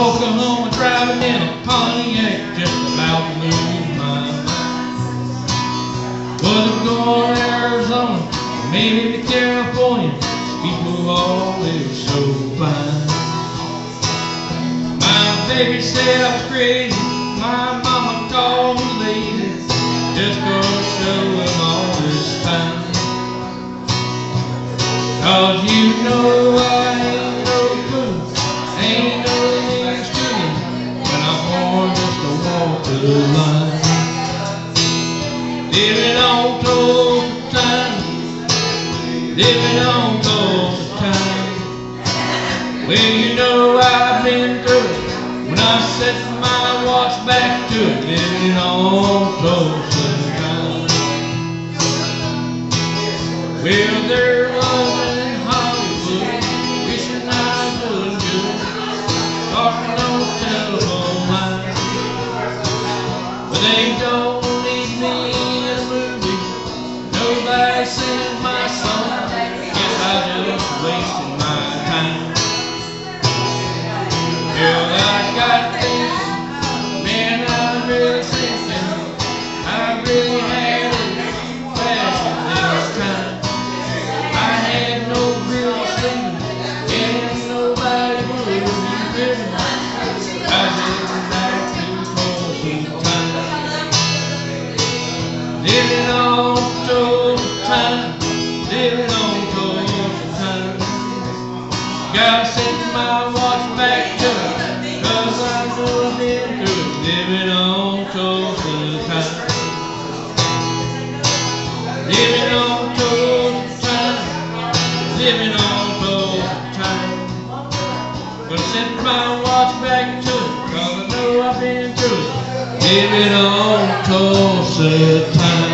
Oklahoma driving in a Pontiac, just about lose my mind. Was it going to Arizona, maybe to California? People all live so fine. My baby said I was crazy. My mama called me lazy. Just gonna show them all this time. Cause you know Living on Tulsa time. Well, you know I've been through. When I set my watch back to it, living on Tulsa time. Well, there was in Hollywood, wishing I was good, talking on telephone line. But they don't Living on Tulsa time, living on time. My watch back to I know I've been living on time. Living on time, living on time. Set my watch back to cause I know I've been through it, on Tulsa time.